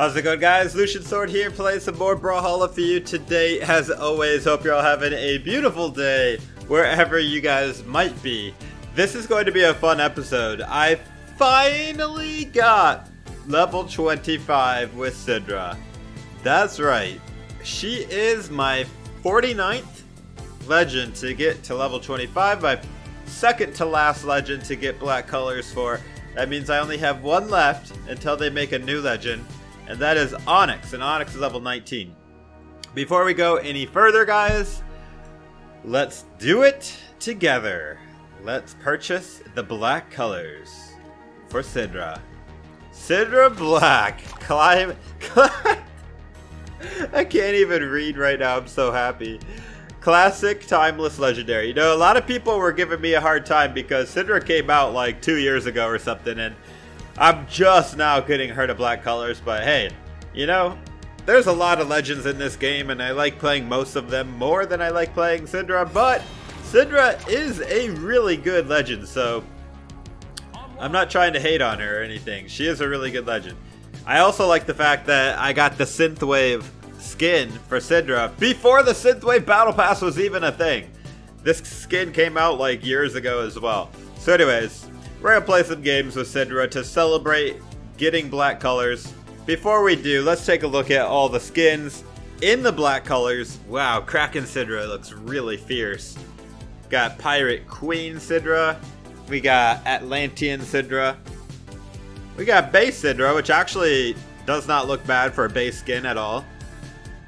How's it going guys? Lucian Sword here playing some more Brawlhalla for you today. As always, hope you're all having a beautiful day wherever you guys might be. This is going to be a fun episode. I finally got level 25 with Sidra. That's right. She is my 49th legend to get to level 25, my second to last legend to get black colors for. That means I only have one left until they make a new legend and that is Onyx, and Onyx is level 19. Before we go any further, guys, let's do it together. Let's purchase the black colors for Sidra. Sidra Black. Climb. I can't even read right now. I'm so happy. Classic, timeless, legendary. You know, a lot of people were giving me a hard time because Sidra came out like two years ago or something, and I'm just now getting her to black colors, but hey, you know, there's a lot of legends in this game, and I like playing most of them more than I like playing Sidra, but Sidra is a really good legend, so I'm not trying to hate on her or anything. She is a really good legend. I also like the fact that I got the Synthwave skin for Sidra before the Synthwave Battle Pass was even a thing. This skin came out like years ago as well. So anyways, we're to play some games with Sidra to celebrate getting black colors. Before we do, let's take a look at all the skins in the black colors. Wow, Kraken Sidra looks really fierce. Got Pirate Queen Sidra. We got Atlantean Sidra. We got Base Sidra, which actually does not look bad for a base skin at all.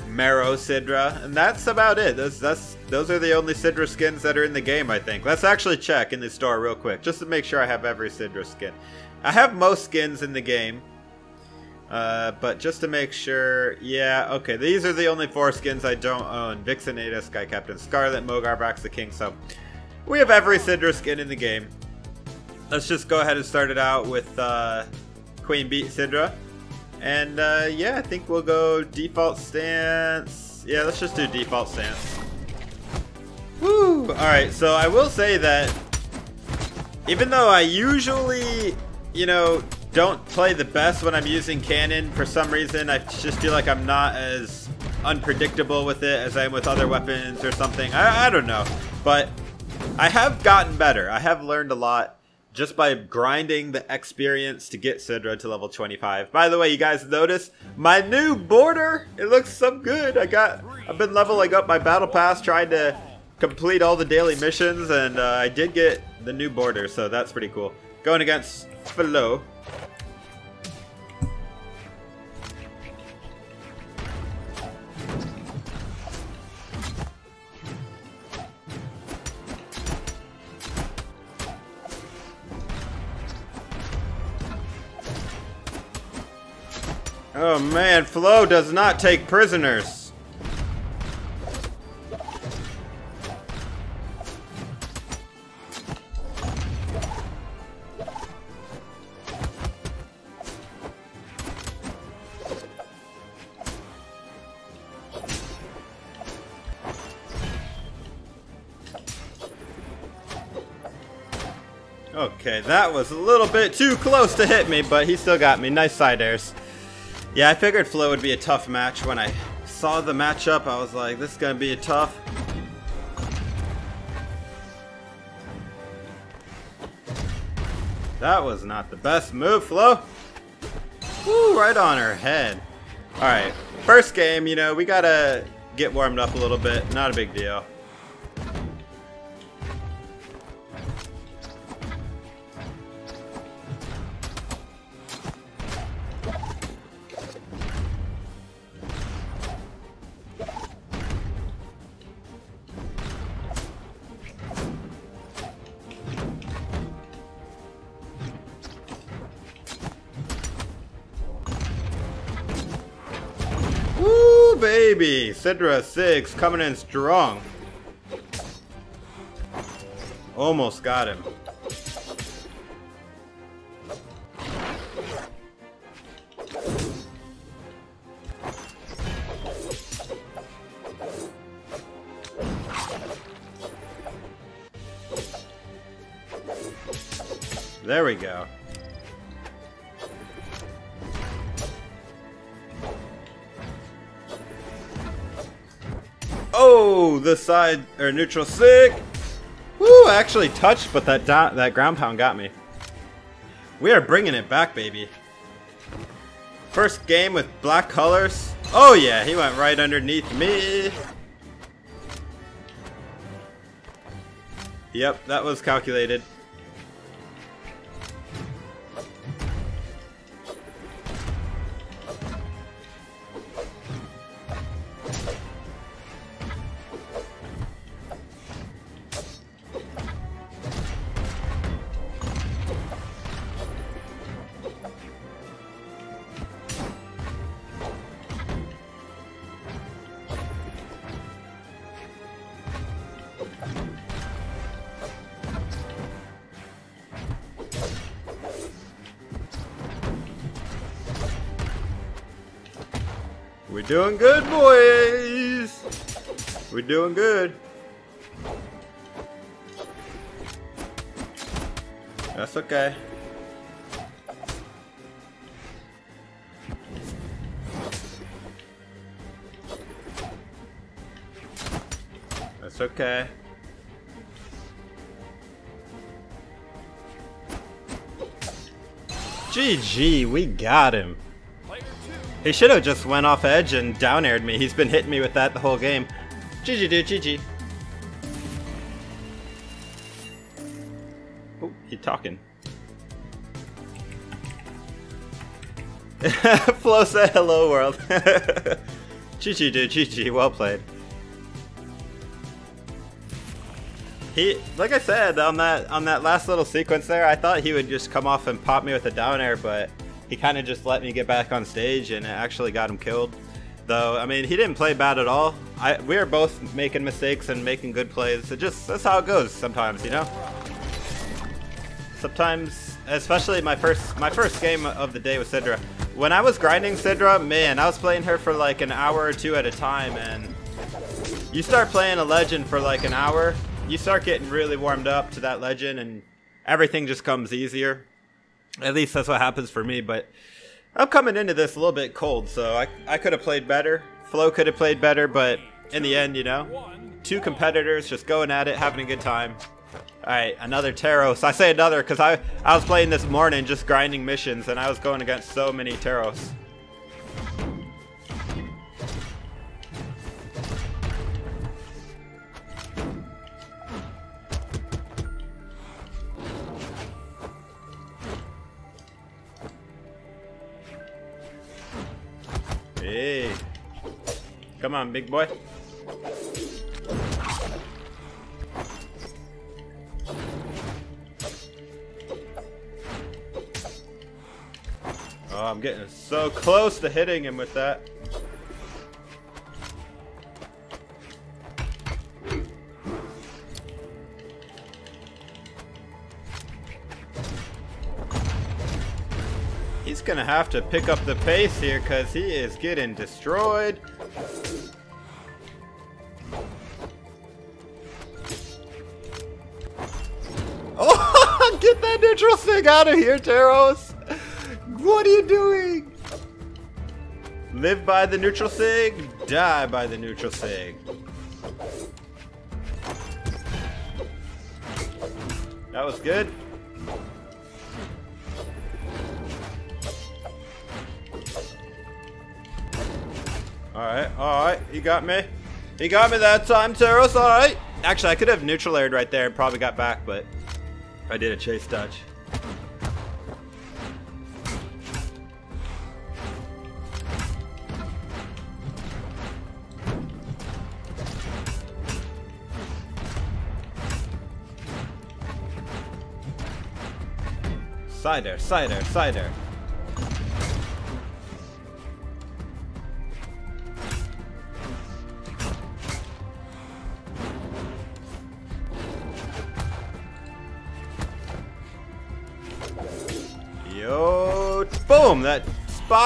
Marrow Sidra, and that's about it. That's, that's those are the only Sidra skins that are in the game, I think. Let's actually check in the store real quick, just to make sure I have every Sidra skin. I have most skins in the game, uh, but just to make sure, yeah, okay, these are the only four skins I don't own. Vixen, Ada, Sky Captain, Scarlet, Mogar, Brax the King, so we have every Sidra skin in the game. Let's just go ahead and start it out with uh, Queen Beat Sidra. And uh, yeah, I think we'll go default stance. Yeah, let's just do default stance. Woo! Alright, so I will say that even though I usually, you know, don't play the best when I'm using cannon, for some reason I just feel like I'm not as unpredictable with it as I am with other weapons or something. I, I don't know. But I have gotten better. I have learned a lot just by grinding the experience to get Sidra to level 25. By the way, you guys notice my new border? It looks so good. I got, I've been leveling up my battle pass trying to complete all the daily missions and uh, I did get the new border, so that's pretty cool. Going against Flo. Oh man, Flo does not take prisoners. Okay, that was a little bit too close to hit me, but he still got me. Nice side airs. Yeah, I figured Flo would be a tough match. When I saw the matchup, I was like, this is going to be a tough. That was not the best move, Flo. Woo, right on her head. Alright, first game, you know, we got to get warmed up a little bit. Not a big deal. Baby! Sidra 6 coming in strong. Almost got him. Oh, the side or neutral sig. Woo, actually touched, but that that ground pound got me. We are bringing it back, baby. First game with black colors. Oh yeah, he went right underneath me. Yep, that was calculated. We're doing good, boys! We're doing good. That's okay. That's okay. GG, we got him. He should have just went off edge and down aired me. He's been hitting me with that the whole game. GG, dude, GG. Oh, he talking. Flo said hello world. GG, dude, GG, well played. He, like I said, on that on that last little sequence there, I thought he would just come off and pop me with a down air, but he kind of just let me get back on stage and it actually got him killed. Though, I mean, he didn't play bad at all. I, we are both making mistakes and making good plays. It just, that's how it goes sometimes, you know? Sometimes, especially my first, my first game of the day with Sidra. When I was grinding Sidra, man, I was playing her for like an hour or two at a time and you start playing a legend for like an hour, you start getting really warmed up to that legend and everything just comes easier. At least that's what happens for me, but I'm coming into this a little bit cold, so I, I could have played better. Flo could have played better, but in the end, you know, two competitors just going at it, having a good time. Alright, another Teros. I say another because I, I was playing this morning just grinding missions, and I was going against so many Teros. Hey. Come on, big boy. Oh, I'm getting so close to hitting him with that. Gonna have to pick up the pace here because he is getting destroyed. Oh, get that neutral sig out of here, Teros! What are you doing? Live by the neutral sig, die by the neutral sig. That was good. Alright, alright, he got me. He got me that time, Teros, alright. Actually, I could have neutral aired right there and probably got back, but I did a chase dodge. Cider, cider, cider.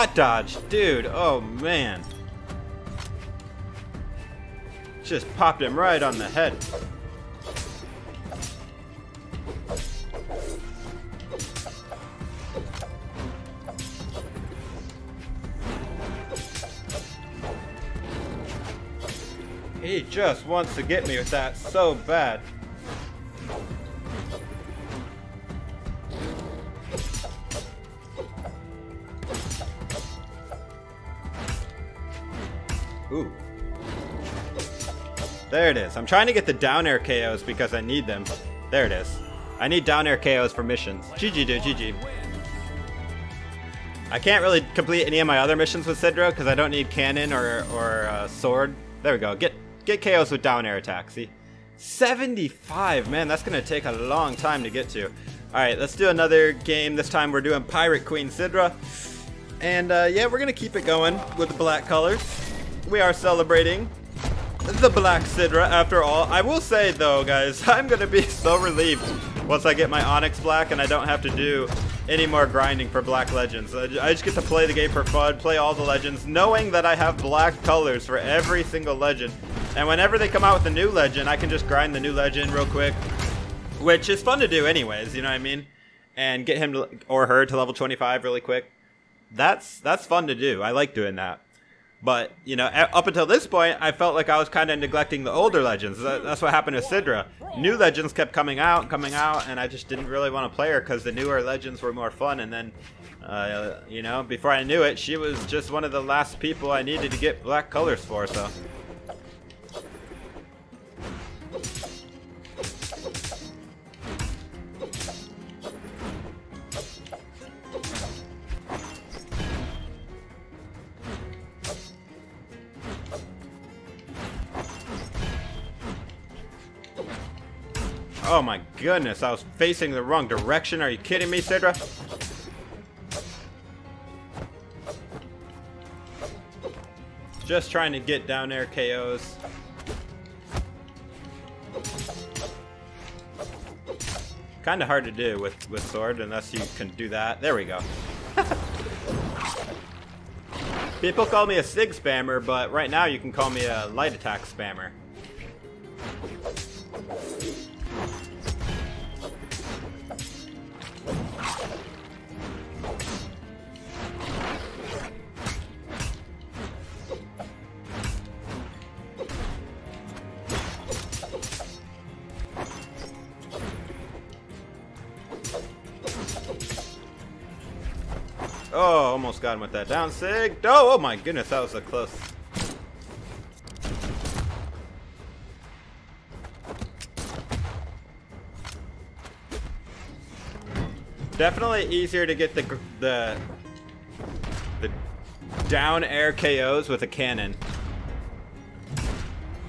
Spot dodge, dude, oh man. Just popped him right on the head. He just wants to get me with that so bad. There it is. I'm trying to get the down air KOs because I need them. There it is. I need down air KOs for missions. GG dude, GG. I can't really complete any of my other missions with Sidra because I don't need cannon or, or uh, sword. There we go. Get get KOs with down air attack. See? 75, man, that's going to take a long time to get to. Alright, let's do another game. This time we're doing Pirate Queen Sidra. And uh, yeah, we're going to keep it going with the black colors. We are celebrating the Black Sidra after all. I will say though, guys, I'm to be so relieved once I get my Onyx Black and I don't have to do any more grinding for Black Legends. I just get to play the game for fun, play all the legends, knowing that I have black colors for every single legend. And whenever they come out with a new legend, I can just grind the new legend real quick, which is fun to do anyways, you know what I mean? And get him to, or her to level 25 really quick. That's that's fun to do. I like doing that. But, you know, up until this point, I felt like I was kind of neglecting the older legends. That's what happened to Sidra. New legends kept coming out, coming out, and I just didn't really want to play her because the newer legends were more fun. And then, uh, you know, before I knew it, she was just one of the last people I needed to get black colors for, so... goodness, I was facing the wrong direction. Are you kidding me, Sidra? Just trying to get down air KOs. Kind of hard to do with, with sword unless you can do that. There we go. People call me a SIG spammer, but right now you can call me a light attack spammer. Got him with that down sig. Oh, oh my goodness, that was a close. Definitely easier to get the the the down air KOs with a cannon.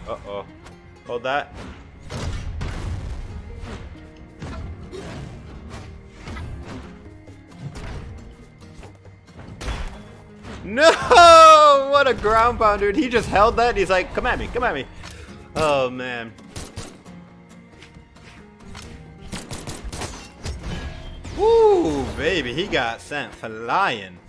Uh oh, hold that. No! What a ground pounder. He just held that and he's like, come at me, come at me. Oh, man. Woo, baby, he got sent flying.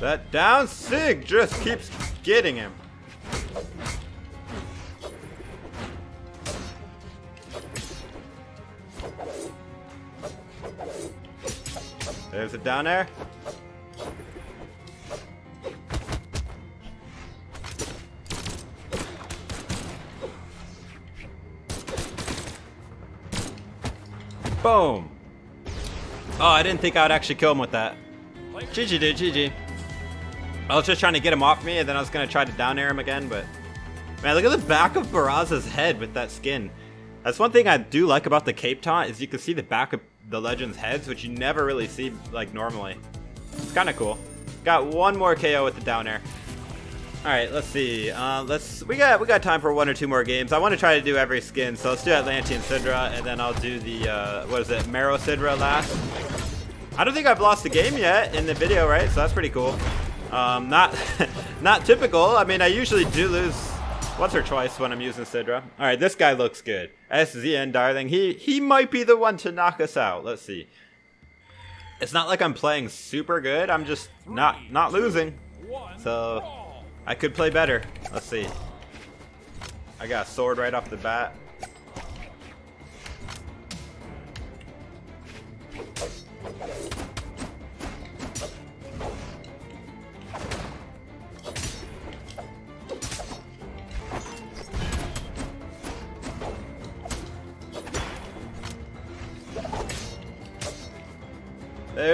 That down sig just keeps getting him. There's a down air. Boom. Oh, I didn't think I would actually kill him with that. GG dude, GG. I was just trying to get him off me, and then I was going to try to down air him again, but... Man, look at the back of Barraza's head with that skin. That's one thing I do like about the Cape Taunt, is you can see the back of the Legends' heads, which you never really see, like, normally. It's kind of cool. Got one more KO with the down air. Alright, let's see. Uh, let's we got we got time for one or two more games. I want to try to do every skin, so let's do Atlantean Sidra, and then I'll do the, uh, what is it, Marrow Sidra last. I don't think I've lost the game yet in the video, right? So that's pretty cool. Um, not, not typical. I mean, I usually do lose once or twice when I'm using Sidra. All right, this guy looks good. SZN Darling, he he might be the one to knock us out. Let's see. It's not like I'm playing super good. I'm just not not losing. So I could play better. Let's see. I got a sword right off the bat.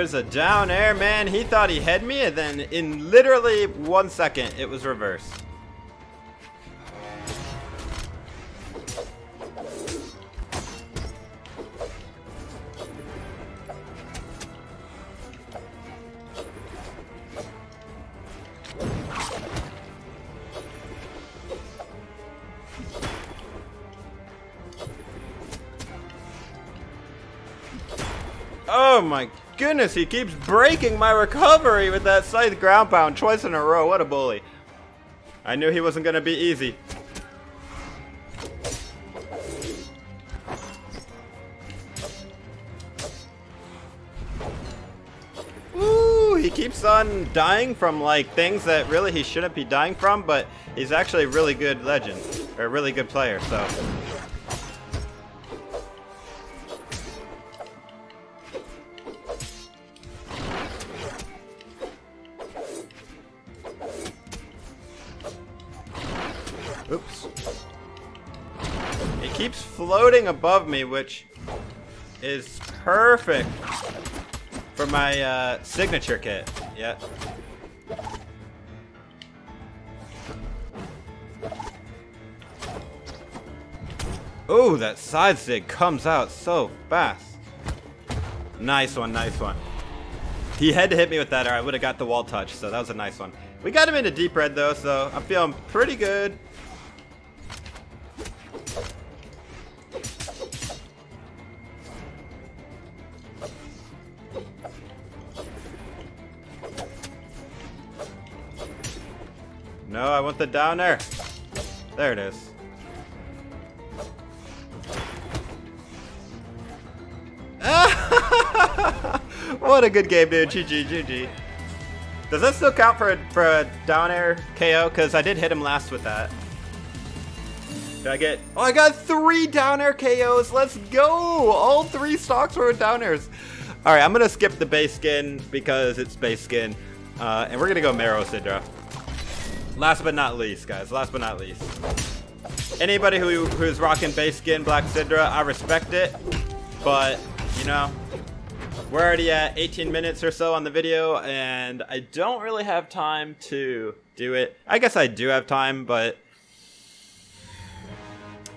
There's a down air, man. He thought he had me, and then in literally one second, it was reversed. Oh my goodness, he keeps breaking my recovery with that scythe ground pound twice in a row. What a bully. I knew he wasn't going to be easy. Ooh, he keeps on dying from like things that really he shouldn't be dying from, but he's actually a really good legend, or a really good player, so floating above me, which is perfect for my uh, signature kit. Yeah. Ooh, that side sig comes out so fast. Nice one, nice one. He had to hit me with that or I would have got the wall touch, so that was a nice one. We got him into deep red though, so I'm feeling pretty good. No, I want the down air. There it is. what a good game, dude. GG, GG. Does that still count for a, for a down air KO? Because I did hit him last with that. Did I get... Oh, I got three down air KOs. Let's go. All three stocks were down airs. All right, I'm going to skip the base skin because it's base skin. Uh, and we're going to go Marrow Sidra. Last but not least, guys. Last but not least. Anybody who who's rocking base skin Black Sidra, I respect it. But, you know, we're already at 18 minutes or so on the video, and I don't really have time to do it. I guess I do have time, but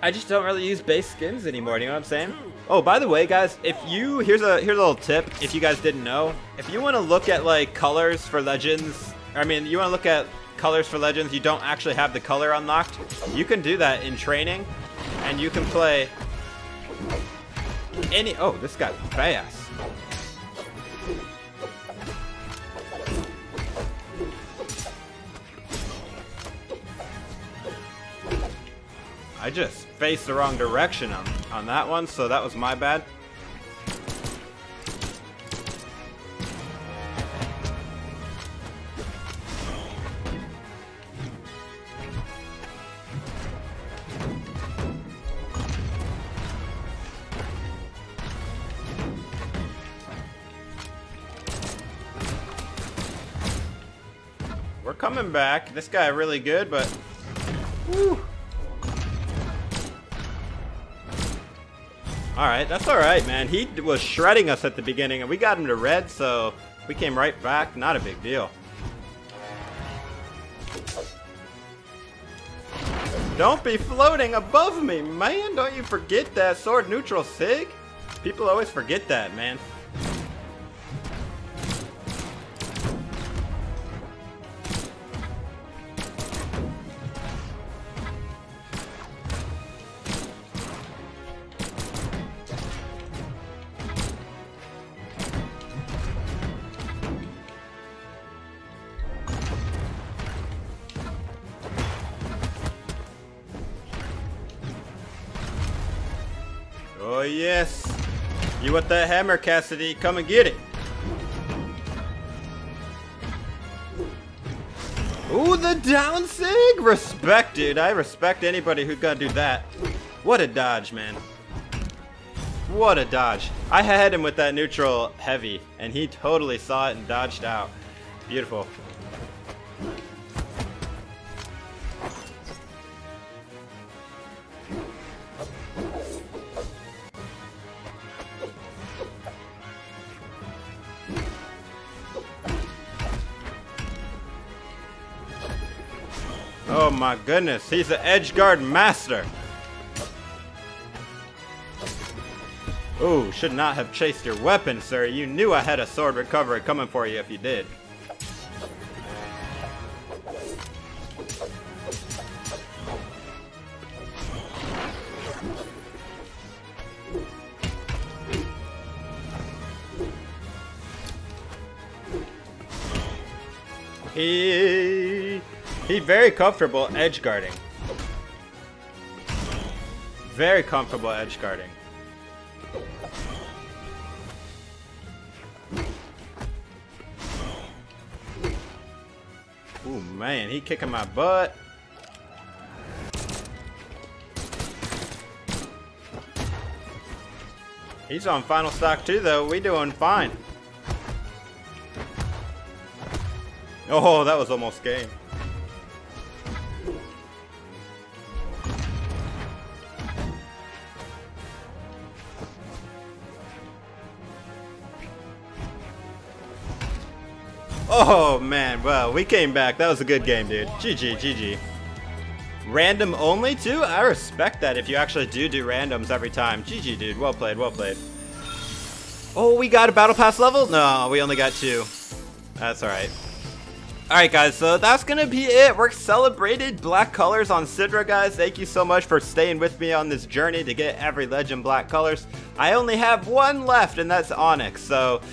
I just don't really use base skins anymore. You know what I'm saying? Oh, by the way, guys, if you here's a here's a little tip. If you guys didn't know, if you want to look at like colors for legends, I mean, you want to look at colors for legends, you don't actually have the color unlocked, you can do that in training, and you can play any... Oh, this got fast. I just faced the wrong direction on, on that one, so that was my bad. This guy really good, but... Woo. Alright, that's alright, man. He was shredding us at the beginning, and we got him to red, so we came right back. Not a big deal. Don't be floating above me, man! Don't you forget that sword neutral sig? People always forget that, man. Yes. You want that hammer, Cassidy? Come and get it. Ooh, the down sig! Respect, dude. I respect anybody who's gonna do that. What a dodge, man. What a dodge. I had him with that neutral heavy, and he totally saw it and dodged out. Beautiful. My goodness, he's an edge guard master. Ooh, should not have chased your weapon, sir. You knew I had a sword recovery coming for you if you did. Very comfortable edge guarding. Very comfortable edge guarding. Ooh man, he kicking my butt. He's on final stock too though. We doing fine. Oh, that was almost game. Oh man, well, we came back. That was a good game, dude. GG, GG. Random only too? I respect that if you actually do do randoms every time. GG, dude. Well played, well played. Oh, we got a battle pass level? No, we only got two. That's alright. Alright guys, so that's gonna be it. We're celebrated black colors on Sidra, guys. Thank you so much for staying with me on this journey to get every legend black colors. I only have one left, and that's Onyx, so...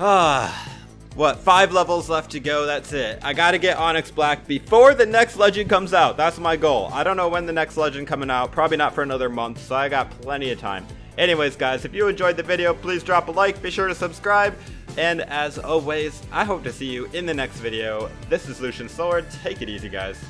Ah... What, five levels left to go, that's it. I gotta get Onyx Black before the next Legend comes out. That's my goal. I don't know when the next Legend coming out. Probably not for another month, so I got plenty of time. Anyways, guys, if you enjoyed the video, please drop a like. Be sure to subscribe. And as always, I hope to see you in the next video. This is Lucian Sword. Take it easy, guys.